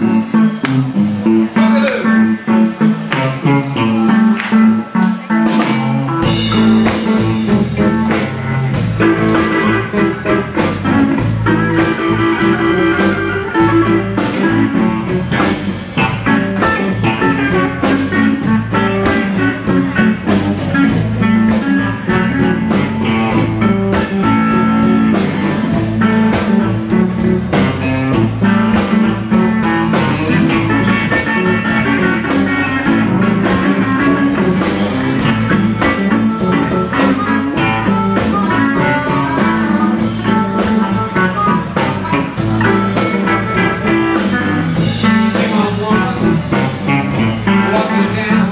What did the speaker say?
Mm-hmm. Yeah. down.